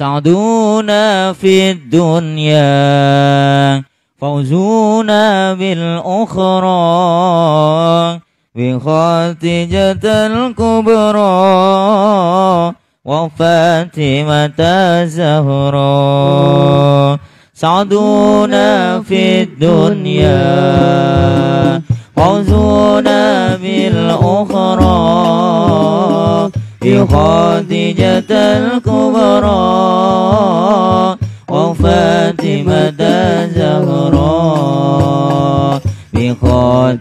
سعدونا في الدنيا فوزونا بالأخرى بخاتجة الكبرى وفاتمة الزهراء سعدونا في الدنيا فوزونا بالأخرى بخادجة الكبرى.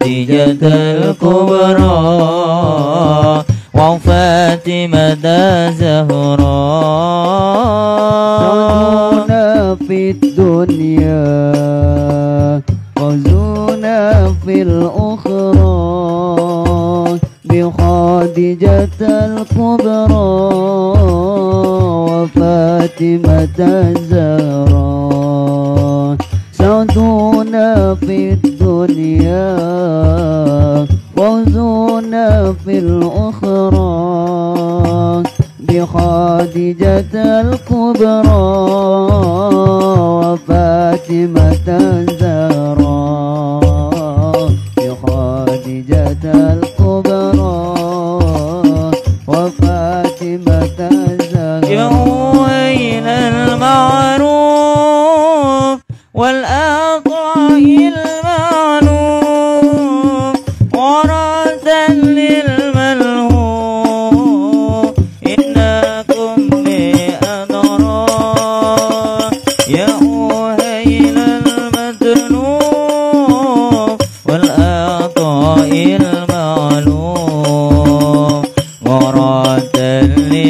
بخادجة الكبرى وفاتمة الزهراء في الدنيا فوزونا في الأخرى بخادجة الكبرى وفاتمة الزهراء سعدونا في الدنيا فوزونا في الأخرى بخادجة الكبرى وفاتمة الزهراء بخادجة الكبرى وفاتمة الزهراء يا ويل المعروف والأعطاء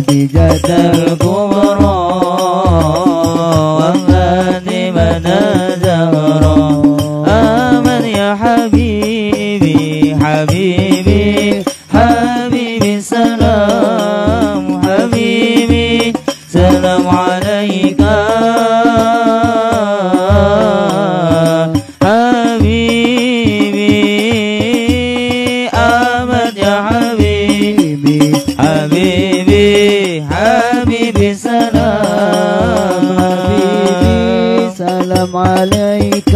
بخادجة الكبرى وفاتمة حبيبي حبيبي سلام حبيبي سلام عليك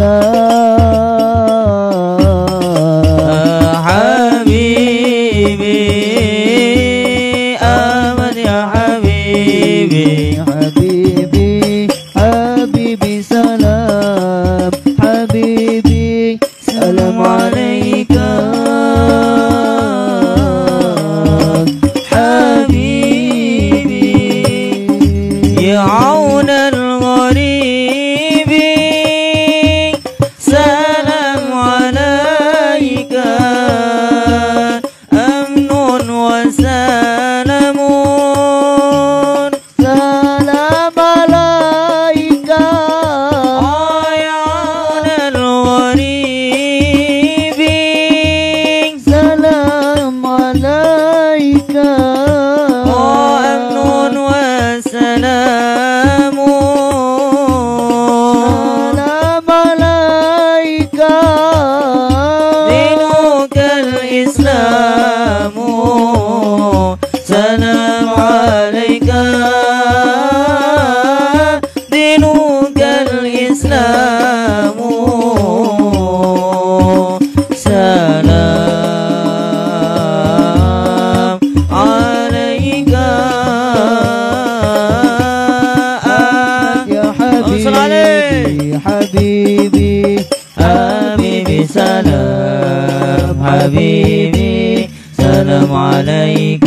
عليك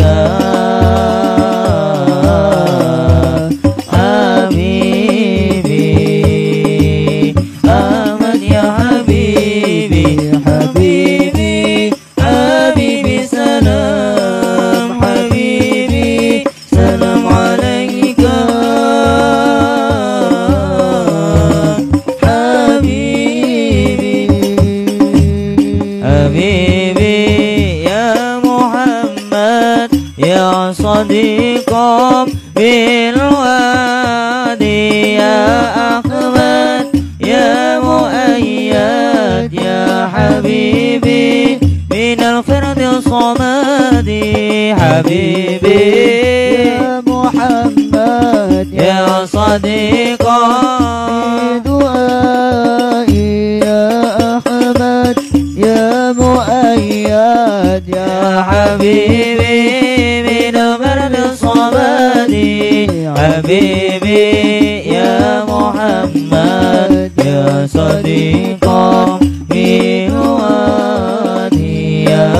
يا صديقا بالوادي يا أحمد يا مؤيد يا حبيبي من الفرد الصمد حبيبي. يا محمد يا صديقا بدعائي مؤيد يا حبيبي من برد الصمد. حبيبي يا محمد يا صديق في هوادي يا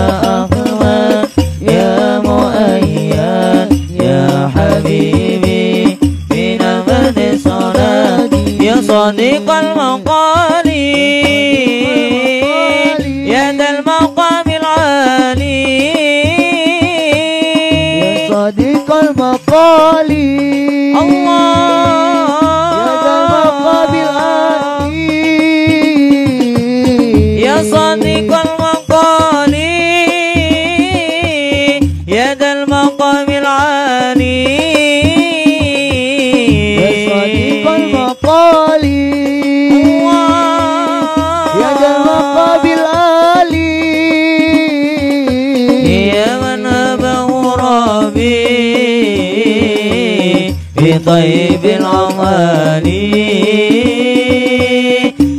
بطيب الأغاني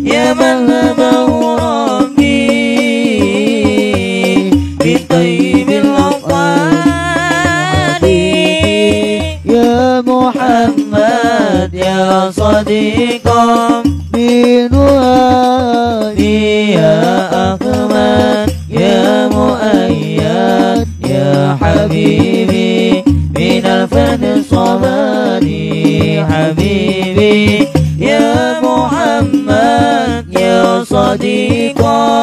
يا من هبه ربي بطيب الأغاني يا محمد يا صديق 时光。